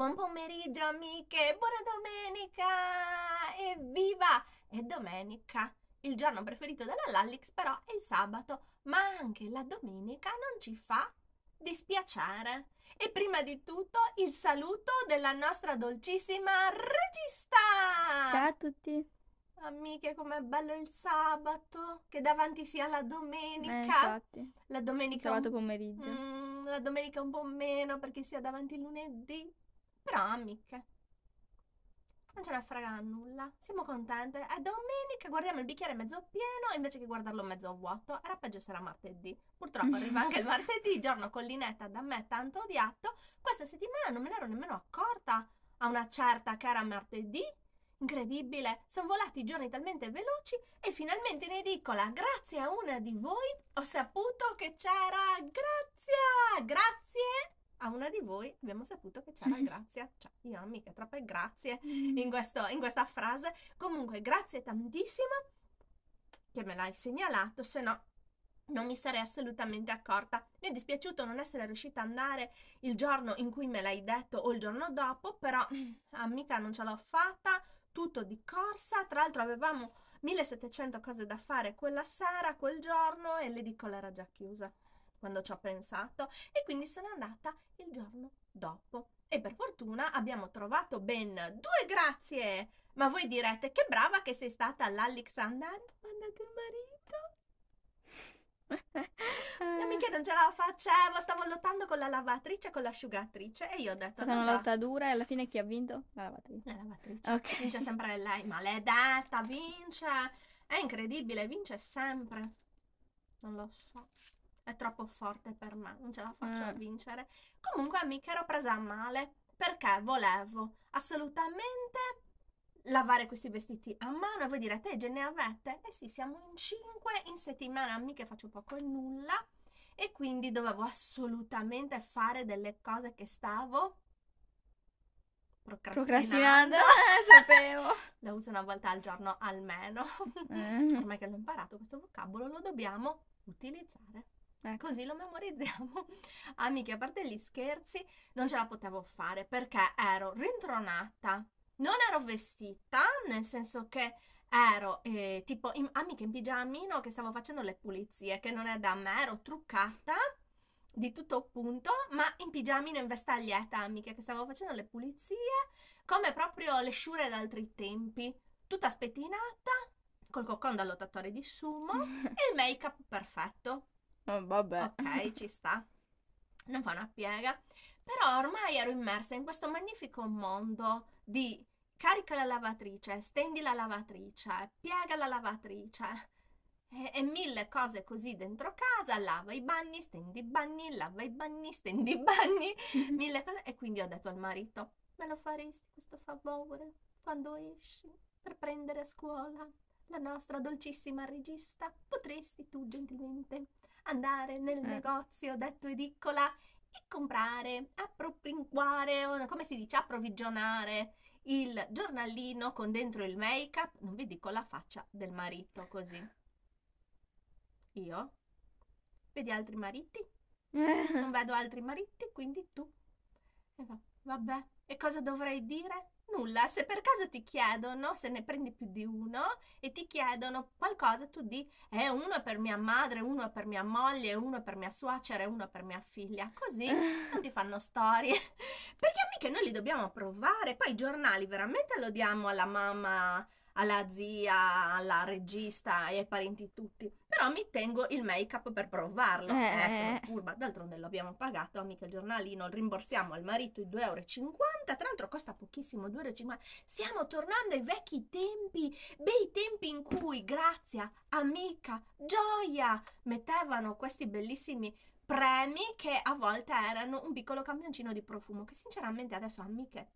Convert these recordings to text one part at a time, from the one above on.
Buon pomeriggio amiche, buona domenica! Evviva! È domenica! Il giorno preferito della Lallix però è il sabato, ma anche la domenica non ci fa dispiacere. E prima di tutto il saluto della nostra dolcissima regista! Ciao a tutti! Amiche, com'è bello il sabato, che davanti sia la domenica. Eh, infatti. La domenica... Sabato un... pomeriggio. Mm, la domenica un po' meno perché sia davanti il lunedì. Però, amiche, non ce ne frega nulla. Siamo contente. È domenica, guardiamo il bicchiere mezzo pieno invece che guardarlo mezzo vuoto. Era peggio se era martedì. Purtroppo arriva anche il martedì, giorno collinetta da me tanto odiato. Questa settimana non me ne ero nemmeno accorta a una certa che era martedì. Incredibile, sono volati i giorni talmente veloci e finalmente in edicola, grazie a una di voi, ho saputo che c'era Grazia! Grazie a una di voi abbiamo saputo che c'era Grazia. Cioè, io mica troppe grazie in, questo, in questa frase. Comunque, grazie tantissimo che me l'hai segnalato, se no non mi sarei assolutamente accorta. Mi è dispiaciuto non essere riuscita ad andare il giorno in cui me l'hai detto o il giorno dopo, però amica non ce l'ho fatta tutto di corsa. Tra l'altro avevamo 1700 cose da fare quella sera, quel giorno e l'edicola era già chiusa quando ci ho pensato e quindi sono andata il giorno dopo. E per fortuna abbiamo trovato ben due grazie. Ma voi direte che brava che sei stata all'Alexander. Mandate il marito. Mica non ce la facevo, stavo lottando con la lavatrice e con l'asciugatrice e io ho detto... Stata una lotta dura e alla fine chi ha vinto? La lavatrice. La lavatrice. Okay. Vince sempre lei, maledetta, vince. È incredibile, vince sempre. Non lo so. È troppo forte per me, non ce la faccio mm. a vincere. Comunque, amica, ero presa male perché volevo assolutamente lavare questi vestiti a mano e voi direte, eh, ne avete? Eh sì, siamo in cinque, in settimana mica faccio poco e nulla e quindi dovevo assolutamente fare delle cose che stavo procrastinando. procrastinando. sapevo. La uso una volta al giorno almeno. Mm. Ormai che l'ho imparato questo vocabolo lo dobbiamo utilizzare. Ecco. Così lo memorizziamo. Amiche, a parte gli scherzi, non ce la potevo fare perché ero rintronata non ero vestita, nel senso che ero eh, tipo in, amica in pigiamino che stavo facendo le pulizie, che non è da me, ero truccata di tutto punto, ma in pigiamino in vestaglietta, amiche, che stavo facendo le pulizie, come proprio le sciure d'altri tempi, tutta spettinata, col cocon da lottatore di sumo e il make-up perfetto. Oh, vabbè. Ok, ci sta. Non fa una piega. Però ormai ero immersa in questo magnifico mondo di carica la lavatrice, stendi la lavatrice, piega la lavatrice e, e, mille cose così dentro casa, lava i bagni, stendi i bagni, lava i bagni, stendi i bagni, mille cose. E quindi ho detto al marito, me lo faresti questo favore quando esci per prendere a scuola la nostra dolcissima regista? Potresti tu gentilmente andare nel eh. negozio detto edicola e comprare, appropinquare, come si dice, approvvigionare il giornalino con dentro il make up, non vi dico la faccia del marito così. Io? Vedi altri mariti? Non vedo altri mariti, quindi tu. E va, vabbè, e cosa dovrei dire? Nulla, se per caso ti chiedono, se ne prendi più di uno e ti chiedono qualcosa, tu di eh, uno è per mia madre, uno è per mia moglie, uno è per mia suocera e uno è per mia figlia. Così non ti fanno storie. Perché mica noi li dobbiamo provare. Poi i giornali veramente lo diamo alla mamma alla zia, alla regista e ai parenti tutti. Però mi tengo il make up per provarlo. Eh. Adesso furba, d'altronde l'abbiamo pagato, mica il giornalino, rimborsiamo al marito i 2,50 euro. Tra l'altro costa pochissimo, 2,50 euro. Stiamo tornando ai vecchi tempi, bei tempi in cui Grazia, Amica, Gioia mettevano questi bellissimi premi che a volte erano un piccolo campioncino di profumo che sinceramente adesso amiche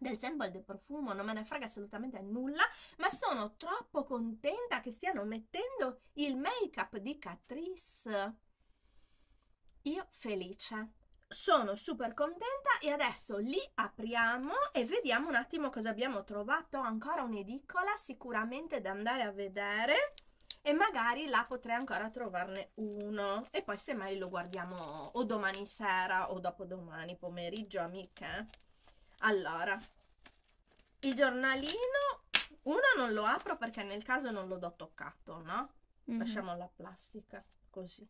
del sample del profumo, non me ne frega assolutamente nulla, ma sono troppo contenta che stiano mettendo il make-up di Catrice. Io felice. Sono super contenta e adesso li apriamo e vediamo un attimo cosa abbiamo trovato. Ancora un'edicola sicuramente da andare a vedere e magari là potrei ancora trovarne uno e poi semmai lo guardiamo o domani sera o dopodomani pomeriggio amiche Allora, il giornalino, uno non lo apro perché nel caso non l'ho toccato, no? Mhm. Lasciamo la plastica, così.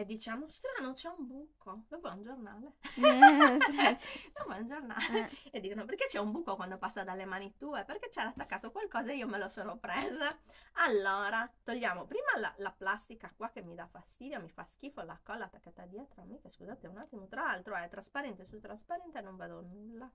E diciamo, strano, c'è un buco. Dove è un giornale? Eh. Dove è un giornale? Eh. E dicono, perché c'è un buco quando passa dalle mani tue? Perché c'era attaccato qualcosa e io me lo sono presa. Allora, togliamo prima la, la plastica qua che mi dà fastidio, mi fa schifo la colla attaccata dietro. Amica, scusate un attimo, tra l'altro è trasparente su trasparente e non vedo nulla.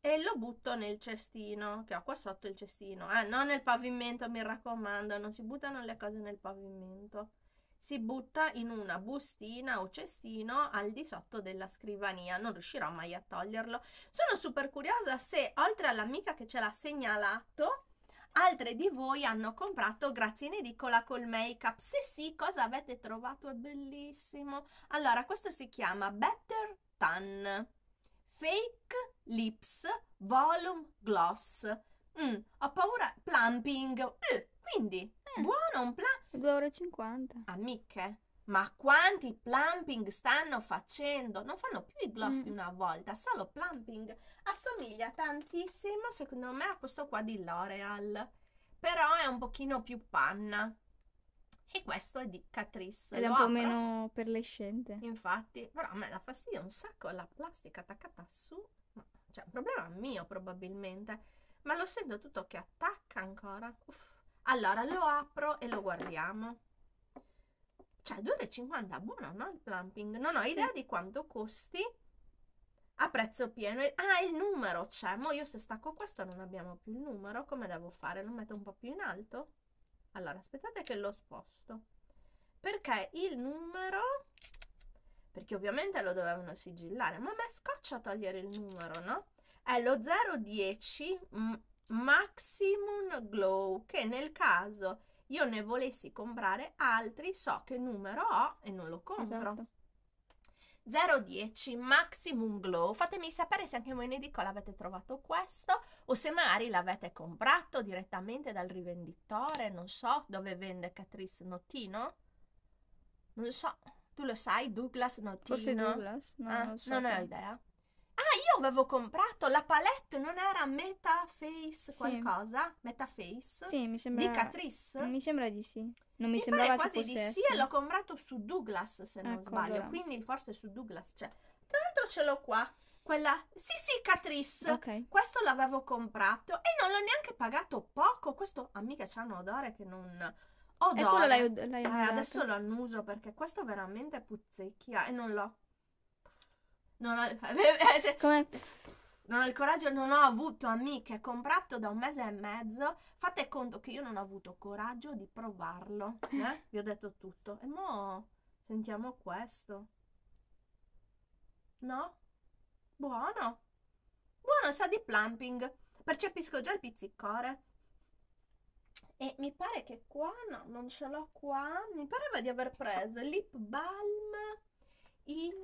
E lo butto nel cestino, che ho qua sotto il cestino. Eh, non nel pavimento, mi raccomando, non si buttano le cose nel pavimento. Si butta in una bustina o cestino al di sotto della scrivania. Non riuscirò mai a toglierlo. Sono super curiosa se, oltre all'amica che ce l'ha segnalato, altre di voi hanno comprato grazie in edicola col make-up. Se sì, cosa avete trovato? È bellissimo. Allora, questo si chiama Better Tan Fake Lips Volume Gloss. Mm, ho paura. Plumping. Eh, quindi, Eh. buono un plumping. 2,50 euro. Amiche, ma quanti plumping stanno facendo? Non fanno più i gloss Mm. di una volta, solo plumping. Assomiglia tantissimo, secondo me, a questo qua di L'Oreal. Però è un pochino più panna. E questo è di Catrice. Ed è un po' meno perlescente. Infatti, però a me dà fastidio un sacco la plastica attaccata su. Cioè, un problema mio probabilmente. Ma lo sento tutto che attacca ancora. Uff. Allora lo apro e lo guardiamo. Cioè, 2,50 buono, no? Il plumping. Non ho Sì. idea di quanto costi. A prezzo pieno. Ah, il numero c'è. Mo io se stacco questo non abbiamo più il numero. Come devo fare? Lo metto un po' più in alto? Allora, aspettate che lo sposto. Perché il numero... Perché ovviamente lo dovevano sigillare. Ma a me scoccia togliere il numero, no? È lo 010 M- Maximum Glow. Che nel caso io ne volessi comprare altri, so che numero ho e non lo compro. Esatto. 010 Maximum Glow. Fatemi sapere se anche voi in edicola avete trovato questo o se magari l'avete comprato direttamente dal rivenditore, non so dove vende Catrice Notino. Non so, tu lo sai, Douglas Notino? Forse Douglas? No, Ah, non so. non ho idea. Ah, avevo comprato la palette, non era Meta Face Sì. qualcosa? Meta Face? Sì, mi sembra... Di Catrice? Mi sembra di sì. Non mi, Mi sembrava quasi di sì e l'ho comprato su Douglas se non Ecco, sbaglio, allora. quindi forse su Douglas c'è. Tra l'altro ce l'ho qua, quella, sì sì Catrice, Ok. questo l'avevo comprato e non l'ho neanche pagato poco, questo amica c'ha un odore che non... Odore. L'hai, l'hai Eh, adesso lo annuso perché questo veramente puzzecchia e non l'ho... Non ho... Come... Non ho il coraggio, non ho avuto amiche, comprato da un mese e mezzo. Fate conto che io non ho avuto coraggio di provarlo. Eh? Vi ho detto tutto. E mo sentiamo questo. No? Buono. Buono, sa di plumping. Percepisco già il pizzicore. E mi pare che qua, no, non ce l'ho qua. Mi pareva di aver preso lip balm in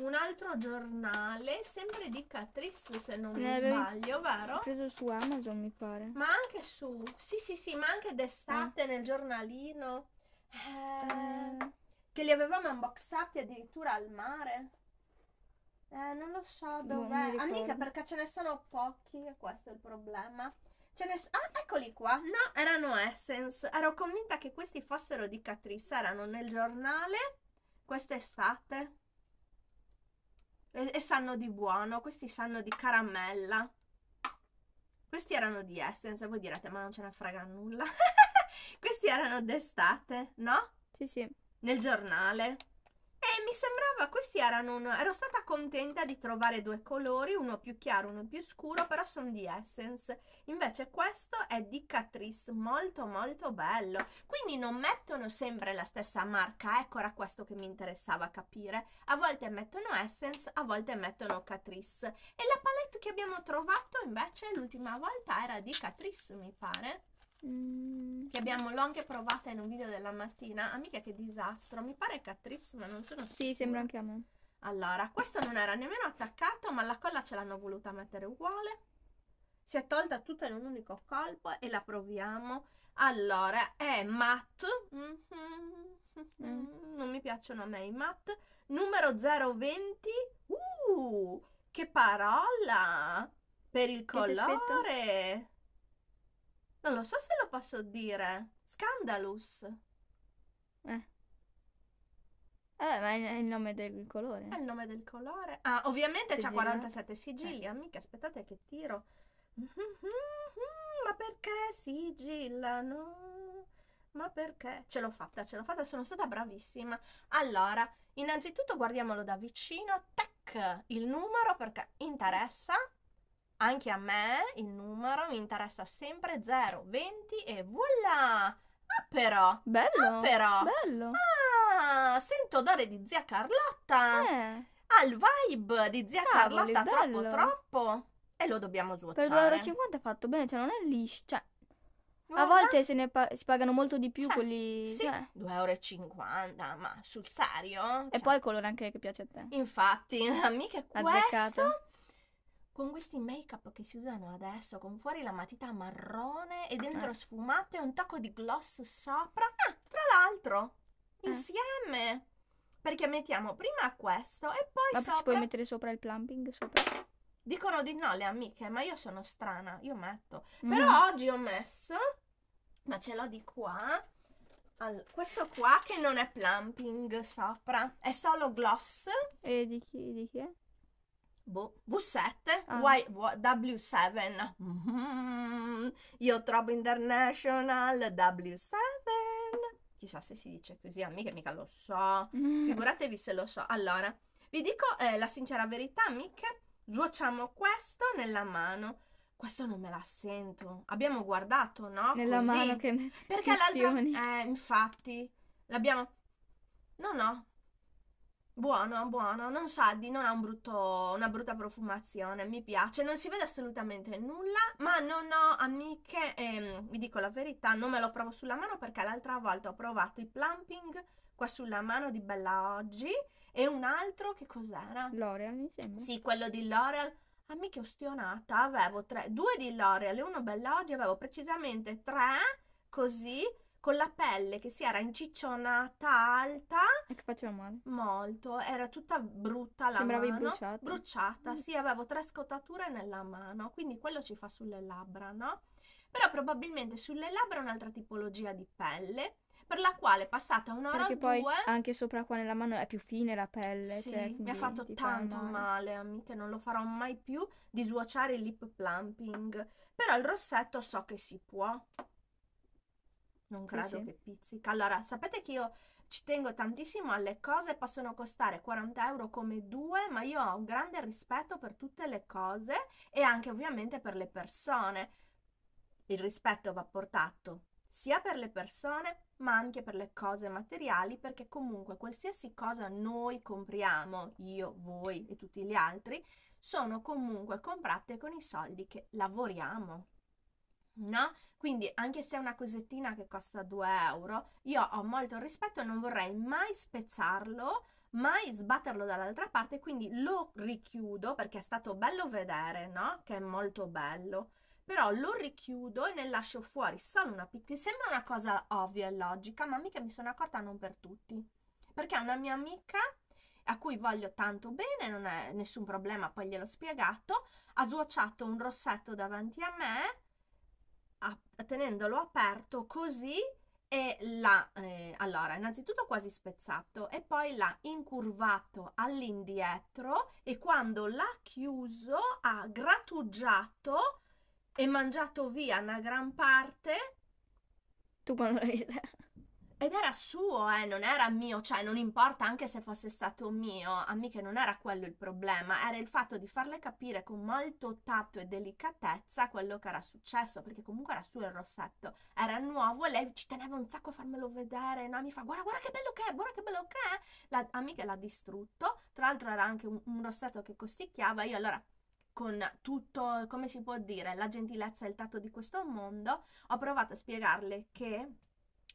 un altro giornale, sempre di Catrice se non mi avevi- sbaglio, vero? preso su Amazon, mi pare. Ma anche su, sì sì sì, ma anche d'estate nel giornalino, eh, Eh, che li avevamo unboxati addirittura al mare. Eh, non lo so mi dov'è. Amica, perché ce ne sono pochi e questo è il problema. Ce ne s- ah, eccoli qua. No, erano Essence. Ero convinta che questi fossero di Catrice. Erano nel giornale quest'estate. E, e sanno di buono. Questi sanno di caramella. Questi erano di Essence. Voi direte, ma non ce ne frega nulla. questi erano d'estate, no? sì, sì. nel giornale sembrava questi erano un- ero stata contenta di trovare due colori uno più chiaro uno più scuro però sono di Essence. Invece questo è di Catrice molto molto bello. Quindi non mettono sempre la stessa marca ecco era questo che mi interessava capire. A volte mettono Essence a volte mettono Catrice. E la palette che abbiamo trovato invece l'ultima volta era di Catrice mi pare Mm, che abbiamo, l'ho anche provata in un video della mattina. Amica, che disastro. Mi pare Catrice, ma non sono Sì, sicura. sembra anche a me. Allora, questo non era nemmeno attaccato, ma la colla ce l'hanno voluta mettere uguale. Si è tolta tutta in un unico colpo e la proviamo. Allora, è matte. Mhm. Mm. Non mi piacciono a me i matte. Numero 020. Uh! che parola! Per il colore! Non lo so se lo posso dire. Scandalous. Eh. Eh, ma è il nome del colore. È il nome del colore. Ah, ovviamente c'ha Sigilla? 47 sigilli, amiche. Aspettate che tiro. Ma perché sigillano? Ma perché? Ce l'ho fatta, ce l'ho fatta, sono stata bravissima. Allora, innanzitutto guardiamolo da vicino. Tac, il numero perché interessa. Anche a me il numero mi interessa sempre 0, 20 e voilà! Ah però! Bello. Ah però! Bello. Ah, sento odore di zia Carlotta! Eh, Ha il vibe di zia Cavoli, Carlotta troppo bello. troppo! E lo dobbiamo per svuotare. 2,50 euro è fatto bene, cioè non è liscio. Cioè, a Guarda, volte se ne pa- si pagano molto di più Cioè, quelli. Sì, cioè. 2,50 euro, ma sul serio? E Cioè, poi il colore anche che piace a te. Infatti, amiche, Azzeccato. Con questi make-up che si usano adesso, con fuori la matita marrone e dentro Eh. sfumate e un tocco di gloss sopra. Ah, tra l'altro, Eh. insieme. Perché mettiamo prima questo e poi ci sopra... puoi mettere sopra il plumping? Sopra? Dicono di no le amiche, ma io sono strana, io metto. Mhm. Però oggi ho messo, ma ce l'ho di qua, al- questo qua che non è plumping sopra, è solo gloss, E di chi, di chi è? Boh, V7, Ah. Y- W- W7, Mhm. io trovo international W7, chissà se si dice così, amiche, mica lo so, figuratevi se lo so. Allora, vi dico eh, la sincera verità, amiche, svuociamo questo nella mano. Questo non me la sento. Abbiamo guardato, no? Nella Così. mano che... Perché l'altro... Eh, infatti, l'abbiamo... No, no. Buono, buono. Non sa di... Non ha un brutto... una brutta profumazione. Mi piace. Non si vede assolutamente nulla, ma non ho amiche... ehm, vi dico la verità, non me lo provo sulla mano perché l'altra volta ho provato i plumping qua sulla mano di Bella Oggi e un altro, che cos'era? L'Oreal mi sembra. Sì, quello di L'Oreal. Amiche, ostionata, avevo tre, due di L'Oreal e uno Bella Oggi, avevo precisamente tre, così, con la pelle che si era inciccionata alta, E che faceva male. molto, era tutta brutta la Sembravi mano. bruciata. Bruciata, Mm. sì, avevo tre scottature nella mano, quindi quello ci fa sulle labbra, no? Però probabilmente sulle labbra è un'altra tipologia di pelle, per la quale passata un'ora Perché o poi due... anche sopra qua nella mano è più fine la pelle. Sì, cioè, mi ha fatto tanto male. amiche, non lo farò mai più di svuociare il lip plumping. Però il rossetto so che si può. Non Sì, credo sì. che pizzica. Allora, sapete che io ci tengo tantissimo alle cose, possono costare 40 euro come due, ma io ho un grande rispetto per tutte le cose e anche ovviamente per le persone. Il rispetto va portato sia per le persone, ma anche per le cose materiali, perché comunque qualsiasi cosa noi compriamo, io, voi e tutti gli altri, sono comunque comprate con i soldi che lavoriamo. No? Quindi anche se è una cosettina che costa 2 euro, io ho molto rispetto e non vorrei mai spezzarlo, mai sbatterlo dall'altra parte, quindi lo richiudo perché è stato bello vedere, no? Che è molto bello però lo richiudo e ne lascio fuori solo una piccola. Sembra una cosa ovvia e logica, ma mica mi sono accorta non per tutti. Perché una mia amica, a cui voglio tanto bene, non è nessun problema, poi gliel'ho spiegato, ha svuociato un rossetto davanti a me, a- tenendolo aperto così e l'ha, eh, allora, innanzitutto quasi spezzato e poi l'ha incurvato all'indietro e quando l'ha chiuso ha grattugiato e mangiato via una gran parte Tu quando l'hai? Ed era suo, eh, non era mio, cioè non importa anche se fosse stato mio, a me che non era quello il problema, era il fatto di farle capire con molto tatto e delicatezza quello che era successo, perché comunque era suo il rossetto, era nuovo e lei ci teneva un sacco a farmelo vedere, no? Mi fa guarda, guarda che bello che è, guarda che bello che è, la, a me che l'ha distrutto, tra l'altro era anche un, un rossetto che costicchiava, io allora con tutto, come si può dire, la gentilezza e il tatto di questo mondo, ho provato a spiegarle che,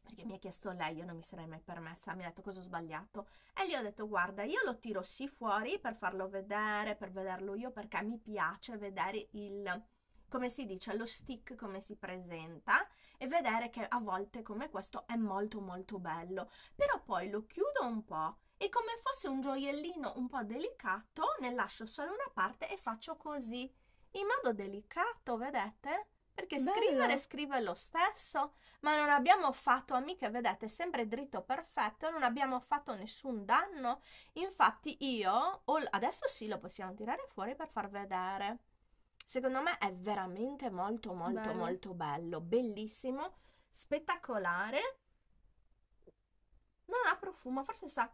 perché mi ha chiesto lei, io non mi sarei mai permessa, mi ha detto cosa ho sbagliato, e gli ho detto guarda, io lo tiro sì fuori per farlo vedere, per vederlo io, perché mi piace vedere il, come si dice, lo stick come si presenta e vedere che a volte come questo è molto molto bello, però poi lo chiudo un po' e come fosse un gioiellino un po' delicato ne lascio solo una parte e faccio così, in modo delicato, vedete? Perché Bello. scrivere scrive lo stesso, ma non abbiamo fatto, amiche, vedete, sempre dritto perfetto, non abbiamo fatto nessun danno. Infatti io, adesso sì lo possiamo tirare fuori per far vedere. Secondo me è veramente molto molto Bello. molto bello, bellissimo, spettacolare. Non ha profumo, forse sa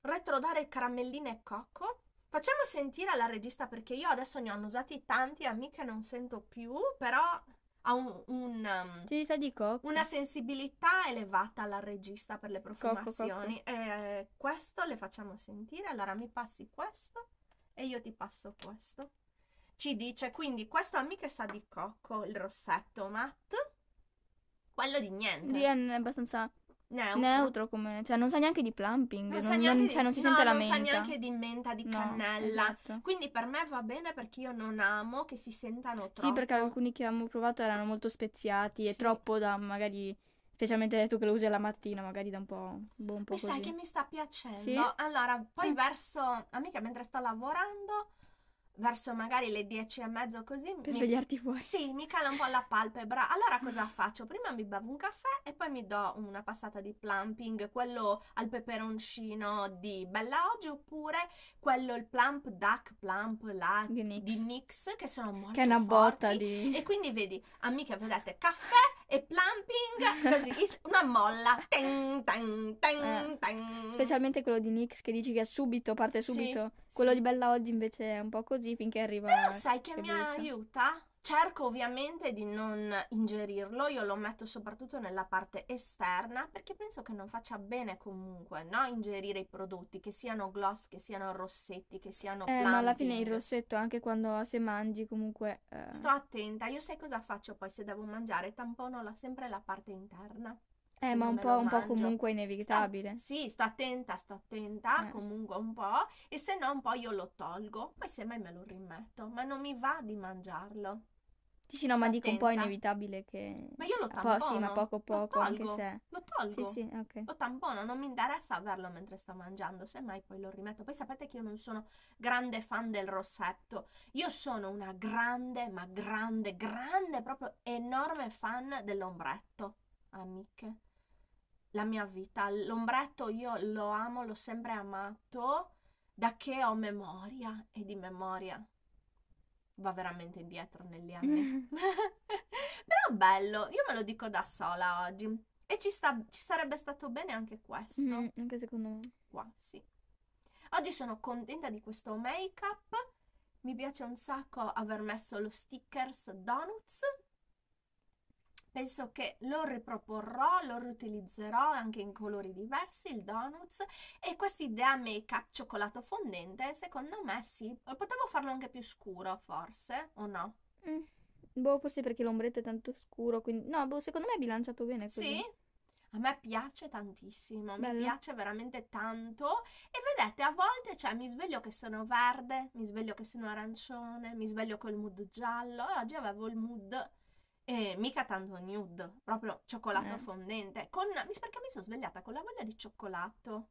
retrodare caramelline e cocco. Facciamo sentire alla regista perché io adesso ne ho usati tanti, amiche non sento più, però ha un- un, um, di cocco. una sensibilità elevata alla regista per le cocco. profumazioni. E questo le facciamo sentire. Allora mi passi questo e io ti passo questo. Ci dice quindi questo amiche sa di cocco, il rossetto matte. Quello di niente. Lì è abbastanza Neutro. neutro come... Cioè non sa neanche di plumping. Non, sa non, neanche non- di- cioè, non si no, sente la non sa menta. neanche di menta, di No, cannella. esatto. Quindi per me va bene perché io non amo che si sentano troppo. Sì, perché alcuni che abbiamo provato erano molto speziati e Sì. troppo da magari... Specialmente tu che lo usi alla mattina, magari da un po', boh, un po' Mi così. sai che mi sta piacendo? Sì? Allora, poi Mm. verso, amica, mentre sto lavorando, verso magari le dieci e mezzo così, Per mi- svegliarti fuori. Sì, mi cala un po' la palpebra. Allora cosa faccio? Prima mi bevo un caffè e poi mi do una passata di plumping, quello al peperoncino di Bella Oggi oppure quello il plump duck plump là Di NYX. di NYX che sono molto Che è una botta forti. di... E quindi vedi, amiche, vedete, caffè e plumping, così, una molla. Ten, ten, ten, Eh, ten. Specialmente quello di NYX che dici che è subito, parte Sì, subito. Quello sì. di Bella Oggi invece è un po' così finché arriva... Però sai che che mi brucia. aiuta? Cerco ovviamente di non ingerirlo, io lo metto soprattutto nella parte esterna perché penso che non faccia bene comunque, no? Ingerire i prodotti, che siano gloss, che siano rossetti, che siano Eh, ma alla fine il plumping. rossetto, anche quando se mangi, comunque... eh, Sto attenta, io sai cosa faccio poi se devo mangiare? Tampono la- sempre la parte interna. eh, ma un po', un po' comunque è Sto- inevitabile. sì, sto attenta, sto attenta, Eh. comunque un po', e se no un po' io lo tolgo, poi semmai me lo rimetto, ma non mi va di mangiarlo. Sì, sì, no, ma dico un po' inevitabile che... Ma io lo Po- sì, ma tampono, poco poco, anche se... Lo tolgo. Sì, sì, ok. Lo tampono, non mi interessa averlo mentre sto mangiando, semmai poi lo rimetto. Poi sapete che io non sono grande fan del rossetto. Io sono una grande, ma grande, grande, proprio enorme fan dell'ombretto, amiche. La mia vita, l'ombretto io lo amo, l'ho sempre amato da che ho memoria e di memoria va veramente indietro negli anni. Però bello, io me lo dico da sola oggi. E ci, sta, ci sarebbe stato bene anche questo. Mm, anche secondo me. Qua, sì. Oggi sono contenta di questo make-up. Mi piace un sacco aver messo lo stickers donuts. Penso che lo riproporrò, lo riutilizzerò anche in colori diversi, il donuts. E questa idea make-up cioccolato fondente, secondo me sì. Potevo farlo anche più scuro, forse, o no? Mm. Boh, forse perché l'ombretto è tanto scuro, quindi... No, boh, secondo me è bilanciato bene così. Sì, a me piace tantissimo, mi Bello. piace veramente tanto. E vedete, a volte, cioè, mi sveglio che sono verde, mi sveglio che sono arancione, mi sveglio col mood giallo. E oggi avevo il mood, eh, mica tanto nude, proprio cioccolato Eh. fondente. Con, perché mi sono svegliata con la voglia di cioccolato.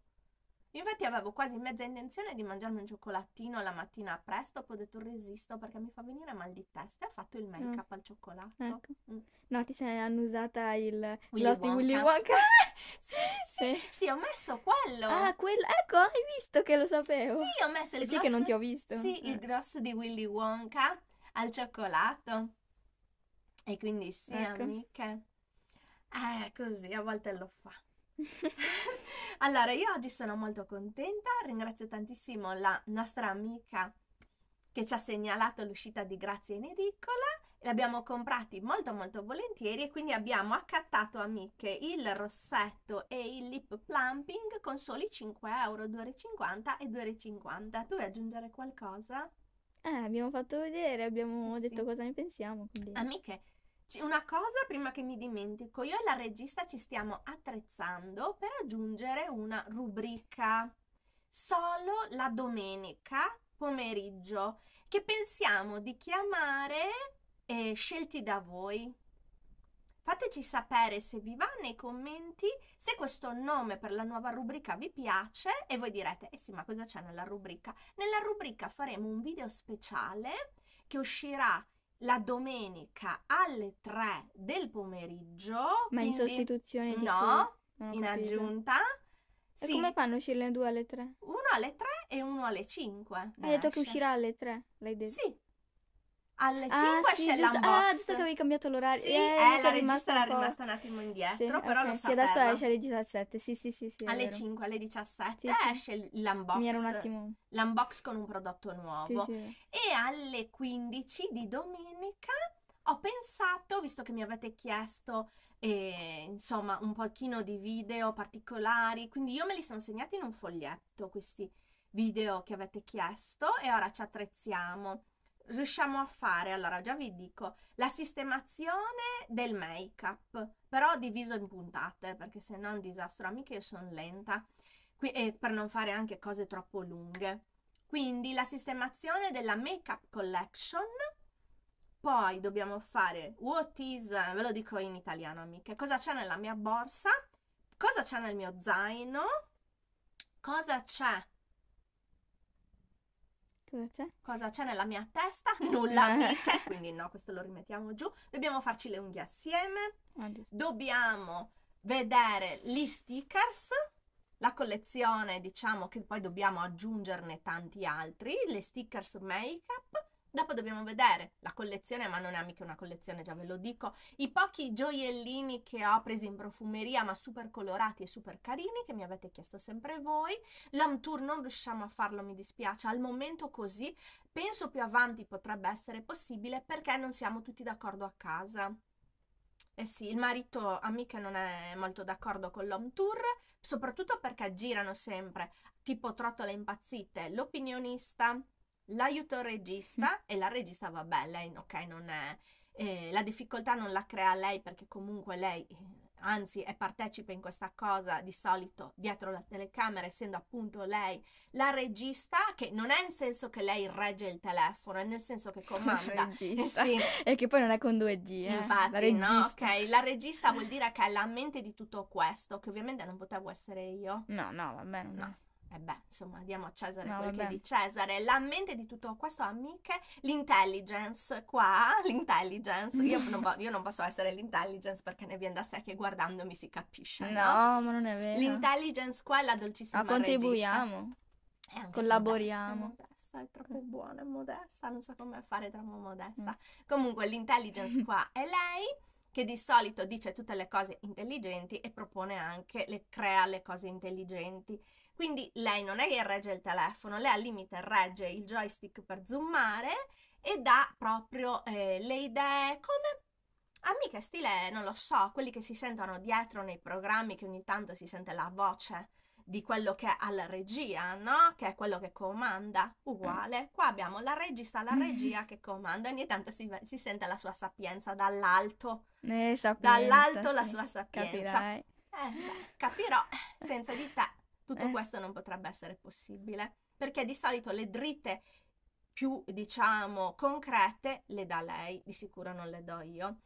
Infatti avevo quasi mezza intenzione di mangiarmi un cioccolatino la mattina presto, poi ho detto resisto perché mi fa venire mal di testa e ho fatto il make-up al cioccolato. Ecco. Mm. No, ti sei annusata il Willy gloss di Willy Wonka. Wonka. Sì, sì, Sì. sì, ho messo quello. Ah, quello... Ecco, hai visto che lo sapevo. Sì, ho messo il Eh sì gloss. che non ti ho visto. Sì, il Eh. gloss di Willy Wonka al cioccolato. E quindi sì, Ecco. amiche. Eh, così a volte lo fa. Allora, io oggi sono molto contenta, ringrazio tantissimo la nostra amica che ci ha segnalato l'uscita di Grazia in edicola. Li abbiamo comprati molto molto volentieri e quindi abbiamo accattato amiche il rossetto e il lip plumping con soli 5 euro, 2,50 e 2,50. Tu vuoi aggiungere qualcosa? Eh, abbiamo fatto vedere, abbiamo Sì. detto cosa ne pensiamo, quindi... Amiche, una cosa prima che mi dimentico, io e la regista ci stiamo attrezzando per aggiungere una rubrica solo la domenica pomeriggio che pensiamo di chiamare eh, Scelti da voi. Fateci sapere se vi va nei commenti se questo nome per la nuova rubrica vi piace e voi direte, eh sì, ma cosa c'è nella rubrica? Nella rubrica faremo un video speciale che uscirà la domenica alle 3 del pomeriggio. Ma in sostituzione di No, in capito. aggiunta. E Sì, come fanno a uscire le due alle tre? uno alle 3 e uno alle 5. Hai detto che uscirà alle tre, l'hai detto. Sì. Alle 5 Ah, sì, esce giusto. l'unbox. Ah, giusto che avevi cambiato l'orario. Sì, Eh, eh, la regista era rimasta un attimo indietro, Sì, però ok. lo Sì, adesso sapeva. esce alle 17. Sì, sì, sì, sì, alle vero. 5, alle 17 Sì, sì. esce l'unbox. Mi era un attimo. L'unbox con un prodotto Sì, nuovo. sì. E alle 15 di domenica ho pensato, visto che mi avete chiesto eh, insomma un pochino di video particolari, quindi io me li sono segnati in un foglietto questi video che avete chiesto e ora ci attrezziamo. Riusciamo a fare, allora già vi dico, la sistemazione del make-up, però diviso in puntate, perché se no è un disastro. Amiche, io sono lenta, qui- e per non fare anche cose troppo lunghe. Quindi la sistemazione della make-up collection, poi dobbiamo fare what is, ve lo dico in italiano amiche, cosa c'è nella mia borsa, cosa c'è nel mio zaino, cosa c'è, Cosa c'è? cosa c'è nella mia testa, nulla amiche, quindi no, questo lo rimettiamo giù, dobbiamo farci le unghie assieme, Ah, dobbiamo vedere gli stickers, la collezione, diciamo che poi dobbiamo aggiungerne tanti altri, le stickers make-up. Dopo dobbiamo vedere la collezione, ma non è mica una collezione, già ve lo dico, i pochi gioiellini che ho presi in profumeria, ma super colorati e super carini, che mi avete chiesto sempre voi. L'home tour non riusciamo a farlo, mi dispiace, al momento così. Penso più avanti potrebbe essere possibile perché non siamo tutti d'accordo a casa. Eh sì, il marito amica non è molto d'accordo con l'home tour, soprattutto perché girano sempre tipo trottole impazzite, l'opinionista, l'aiuto regista e la regista vabbè, lei ok, non è eh, la difficoltà non la crea lei perché comunque lei eh, anzi è partecipe in questa cosa di solito dietro la telecamera essendo appunto lei la regista che non è in senso che lei regge il telefono, è nel senso che comanda. Eh sì, E che poi non è con due G, eh. la Infatti, no, regista. ok, la regista vuol dire che è la mente di tutto questo, che ovviamente non potevo essere io. No, no, vabbè, non No. E beh, insomma, diamo a Cesare No, quel che è di Cesare. La mente di tutto questo, amiche, l'intelligence qua, l'intelligence. Io non, po- io non posso essere l'intelligence perché ne viene da sé che guardandomi si capisce, No, no? ma non è vero. L'intelligence qua è la dolcissima Ma contribuiamo. Collaboriamo. modesta, è modesta, è troppo buona, è modesta, non so come fare troppo modesta. Comunque l'intelligence qua è lei che di solito dice tutte le cose intelligenti e propone anche, le crea le cose intelligenti. Quindi lei non è che regge il telefono, lei al limite regge il joystick per zoomare e dà proprio eh, le idee come amiche stile, non lo so, quelli che si sentono dietro nei programmi che ogni tanto si sente la voce di quello che è alla regia, no? Che è quello che comanda. Uguale. Qua abbiamo la regista, la regia che comanda. Ogni tanto si, si sente la sua sapienza dall'alto. Eh, sapienza, Dall'alto la sì. sua sapienza. Capirai. Eh, beh, capirò. Senza di te tutto Eh. questo non potrebbe essere possibile. Perché di solito le dritte più, diciamo, concrete le dà lei, di sicuro non le do io.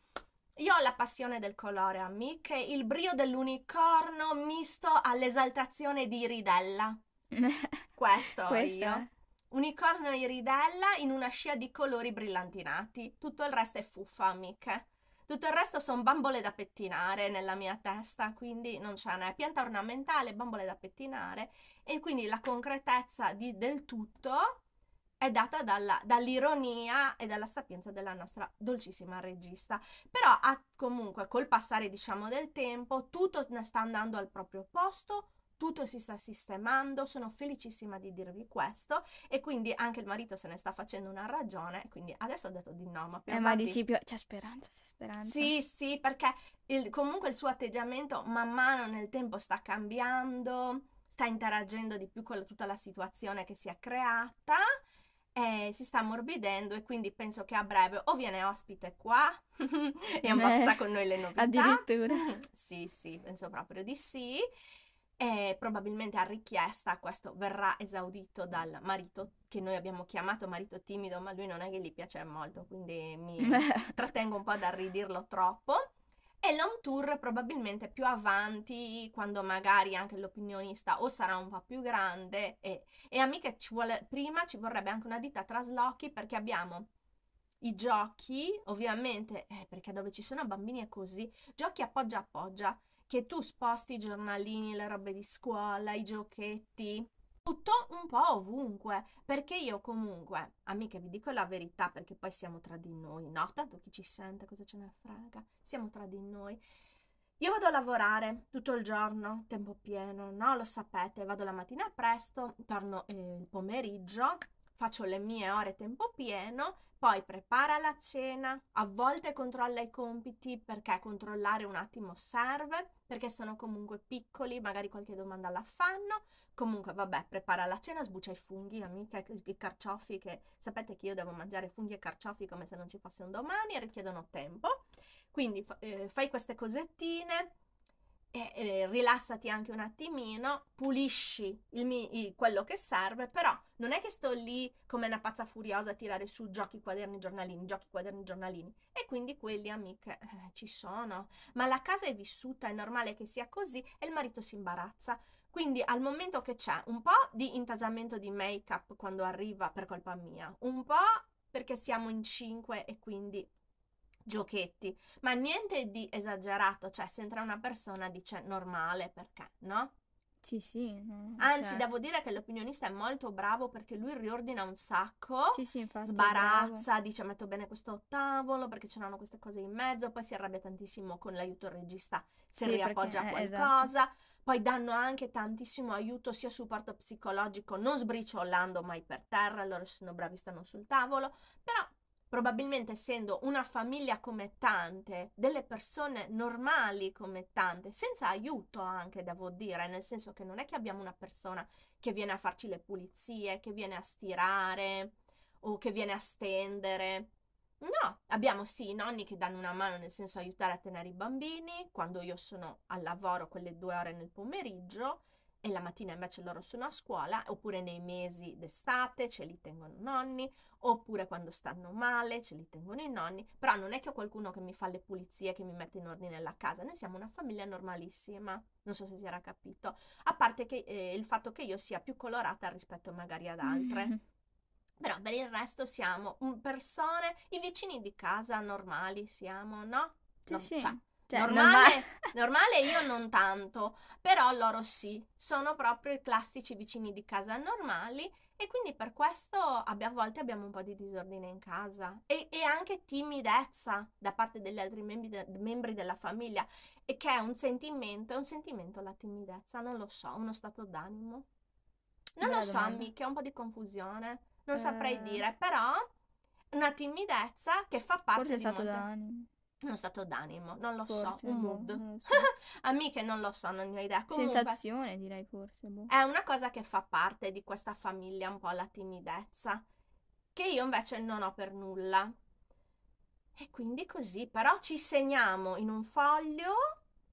Io ho la passione del colore, amiche, il brio dell'unicorno misto all'esaltazione di Iridella. Questo ho io. Unicorno iridella in una scia di colori brillantinati. Tutto il resto è fuffa, amiche. Tutto il resto sono bambole da pettinare nella mia testa, quindi non ce n'è. Pianta ornamentale, bambole da pettinare e quindi la concretezza di- del tutto è data dalla- dall'ironia e dalla sapienza della nostra dolcissima regista. Però ha- comunque col passare diciamo del tempo tutto sta andando al proprio posto, tutto si sta sistemando, sono felicissima di dirvi questo e quindi anche il marito se ne sta facendo una ragione, quindi adesso ho detto di no, ma più Eh, ma avanti- dici più... C'è speranza, c'è speranza. sì, sì, perché il- comunque il suo atteggiamento man mano nel tempo sta cambiando, sta interagendo di più con tutta la situazione che si è creata e si sta ammorbidendo e quindi penso che a breve o viene ospite qua e unboxa Eh, con noi le novità. addirittura. Sì, sì, penso proprio di sì. E probabilmente a richiesta questo verrà esaudito dal marito che noi abbiamo chiamato marito timido, ma lui non è che gli piace molto, quindi mi trattengo un po' dal ridirlo troppo. E l'home tour probabilmente più avanti, quando magari anche l'opinionista o sarà un po' più grande e, e amiche ci vuole, prima ci vorrebbe anche una ditta traslochi perché abbiamo i giochi, ovviamente, eh, perché dove ci sono bambini è così, giochi appoggia appoggia, che tu sposti i giornalini, le robe di scuola, i giochetti, tutto un po' ovunque, perché io comunque, amiche, vi dico la verità perché poi siamo tra di noi, no? Tanto chi ci sente, cosa ce ne frega? Siamo tra di noi. Io vado a lavorare tutto il giorno, tempo pieno, no? Lo sapete, vado la mattina presto, torno eh, il pomeriggio, faccio le mie ore tempo pieno, poi prepara la cena, a volte controlla i compiti perché controllare un attimo serve, perché sono comunque piccoli, magari qualche domanda la fanno, Comunque, vabbè, prepara la cena, sbuccia i funghi, amica, i carciofi, che sapete che io devo mangiare funghi e carciofi come se non ci fosse un domani e richiedono tempo. Quindi eh, fai queste cosettine, e, e, rilassati anche un attimino, pulisci il, il, quello che serve, però non è che sto lì come una pazza furiosa a tirare su giochi, quaderni, giornalini, giochi, quaderni, giornalini. E quindi quelli, amiche, eh, ci sono. Ma la casa è vissuta, è normale che sia così e il marito si imbarazza. Quindi al momento che c'è un po' di intasamento di make-up quando arriva per colpa mia, un po' perché siamo in cinque e quindi giochetti, ma niente di esagerato, cioè se entra una persona dice normale perché, no? Sì, sì. No, Anzi, certo. devo dire che l'opinionista è molto bravo perché lui riordina un sacco, sì, sì, infatti, sbarazza, dice metto bene questo tavolo perché c'erano queste cose in mezzo, poi si arrabbia tantissimo con l'aiuto del regista se sì, riappoggia perché, eh, qualcosa. Esatto. Poi danno anche tantissimo aiuto sia supporto psicologico, non sbriciolando mai per terra, loro sono bravi, stanno sul tavolo, però probabilmente essendo una famiglia come tante, delle persone normali come tante, senza aiuto anche devo dire, nel senso che non è che abbiamo una persona che viene a farci le pulizie, che viene a stirare o che viene a stendere. No, abbiamo sì i nonni che danno una mano nel senso aiutare a tenere i bambini quando io sono al lavoro quelle due ore nel pomeriggio e la mattina invece loro sono a scuola oppure nei mesi d'estate ce li tengono i nonni oppure quando stanno male ce li tengono i nonni però non è che ho qualcuno che mi fa le pulizie che mi mette in ordine la casa noi siamo una famiglia normalissima non so se si era capito a parte che eh, il fatto che io sia più colorata rispetto magari ad altre Però per il resto siamo persone, i vicini di casa normali siamo, no? Sì, no, sì. Cioè, cioè, normale, normale io non tanto, però loro sì, sono proprio i classici vicini di casa normali e quindi per questo a volte abbiamo un po' di disordine in casa e, e anche timidezza da parte degli altri membri, de, membri, della famiglia e che è un sentimento, è un sentimento la timidezza, non lo so, uno stato d'animo. Non Bella lo so, amiche, è un po' di confusione non eh... saprei dire, però una timidezza che fa parte Forse di stato molte... d'animo. Uno stato d'animo, non lo forse, so, un boh, mood. Non so. Amiche non lo so, non ne ho idea. Comunque, Sensazione direi forse. Boh. È una cosa che fa parte di questa famiglia, un po' la timidezza, che io invece non ho per nulla. E quindi così, però ci segniamo in un foglio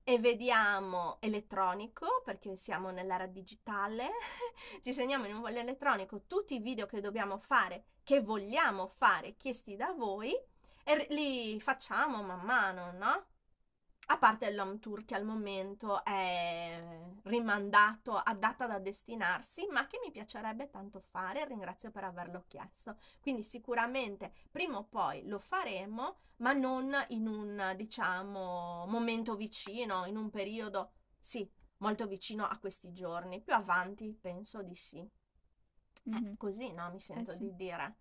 e vediamo elettronico, perché siamo nell'era digitale, ci segniamo in un foglio elettronico tutti i video che dobbiamo fare, che vogliamo fare, chiesti da voi, e li facciamo man mano, no? A parte l'home tour che al momento è rimandato a data da destinarsi, ma che mi piacerebbe tanto fare, ringrazio per averlo chiesto. Quindi sicuramente prima o poi lo faremo, ma non in un, diciamo, momento vicino, in un periodo, sì, molto vicino a questi giorni. Più avanti penso di sì. Mm-hmm. Eh, così, no? Mi sento eh sì. di dire.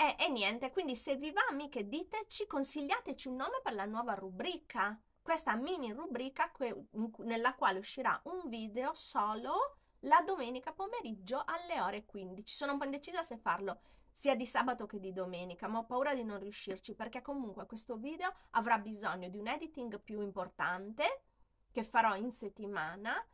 E, e niente, quindi se vi va, amiche, diteci, consigliateci un nome per la nuova rubrica questa mini rubrica que- nella quale uscirà un video solo la domenica pomeriggio alle ore 15. Sono un po' indecisa se farlo sia di sabato che di domenica, ma ho paura di non riuscirci perché comunque questo video avrà bisogno di un editing più importante che farò in settimana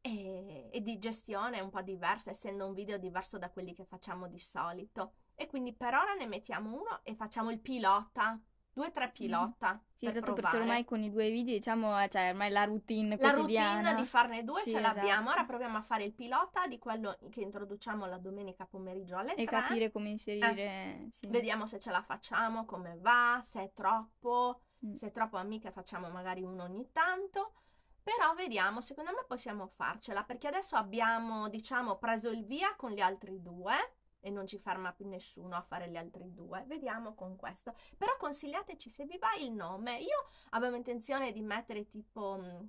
e, e di gestione un po' diversa, essendo un video diverso da quelli che facciamo di solito. E quindi per ora ne mettiamo uno e facciamo il pilota due o tre mm. pilota. Mm. Sì, esatto, provare. perché ormai con i due video, diciamo, cioè ormai la routine La quotidiana. routine di farne due sì, ce l'abbiamo. Esatto. Ora proviamo a fare il pilota di quello che introduciamo la domenica pomeriggio alle e 3. capire come inserire. Eh. Sì. Vediamo se ce la facciamo, come va, se è troppo. Mm. Se troppo amiche facciamo magari uno ogni tanto. Però vediamo, secondo me possiamo farcela perché adesso abbiamo, diciamo, preso il via con gli altri due e non ci ferma più nessuno a fare gli altri due. Vediamo con questo. Però consigliateci se vi va il nome. Io avevo intenzione di mettere tipo mh,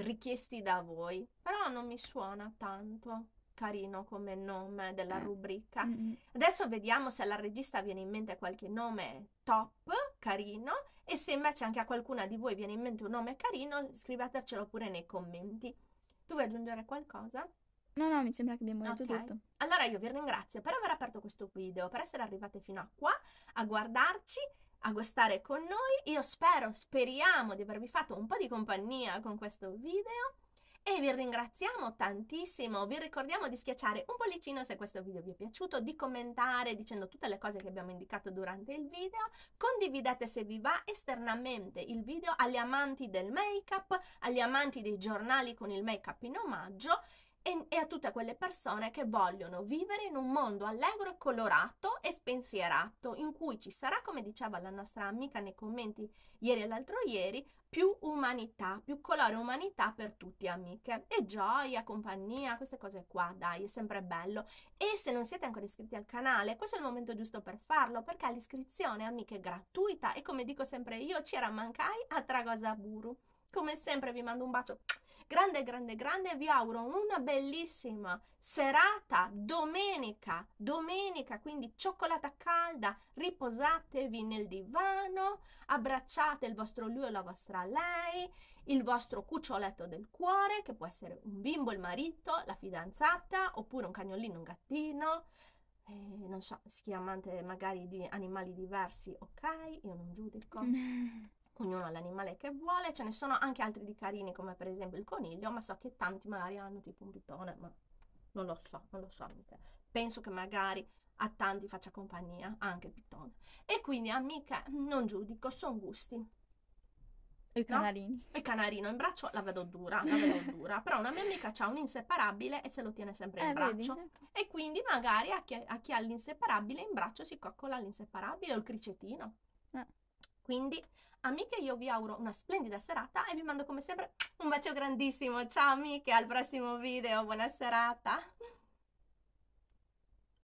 richiesti da voi, però non mi suona tanto carino come nome della eh. rubrica. Mm-hmm. Adesso vediamo se alla regista viene in mente qualche nome top, carino, e se invece anche a qualcuna di voi viene in mente un nome carino, scrivetecelo pure nei commenti. Tu vuoi aggiungere qualcosa? No, no, mi sembra che abbiamo detto okay. tutto. Allora io vi ringrazio per aver aperto questo video, per essere arrivate fino a qua a guardarci, a gustare con noi. Io spero, speriamo di avervi fatto un po' di compagnia con questo video e vi ringraziamo tantissimo. Vi ricordiamo di schiacciare un pollicino se questo video vi è piaciuto, di commentare dicendo tutte le cose che abbiamo indicato durante il video, condividete se vi va esternamente il video agli amanti del make-up, agli amanti dei giornali con il make-up in omaggio e, e, a tutte quelle persone che vogliono vivere in un mondo allegro e colorato e spensierato, in cui ci sarà, come diceva la nostra amica nei commenti ieri e l'altro ieri, più umanità, più colore umanità per tutti amiche e gioia, compagnia, queste cose qua, dai, è sempre bello. E se non siete ancora iscritti al canale, questo è il momento giusto per farlo, perché l'iscrizione, amiche, è gratuita e come dico sempre io, ci ramancai a Tragosa Buru. Come sempre vi mando un bacio grande, grande, grande. Vi auguro una bellissima serata domenica, domenica, quindi cioccolata calda, riposatevi nel divano, abbracciate il vostro lui o la vostra lei, il vostro cuccioletto del cuore, che può essere un bimbo, il marito, la fidanzata, oppure un cagnolino, un gattino. Eh, non so, chi è amante magari di animali diversi, ok, io non giudico. ognuno ha l'animale che vuole, ce ne sono anche altri di carini come per esempio il coniglio, ma so che tanti magari hanno tipo un pitone, ma non lo so, non lo so amiche. Penso che magari a tanti faccia compagnia anche il pitone. E quindi amiche, non giudico, sono gusti. E i canarini. No? Il canarino in braccio la vedo dura, la vedo dura. Però una mia amica ha un inseparabile e se lo tiene sempre in eh, braccio. Vedi? E quindi magari a chi, a chi, ha l'inseparabile in braccio si coccola l'inseparabile o il cricetino. Eh. Quindi Amiche, io vi auguro una splendida serata e vi mando come sempre un bacio grandissimo. Ciao amiche, al prossimo video, buona serata!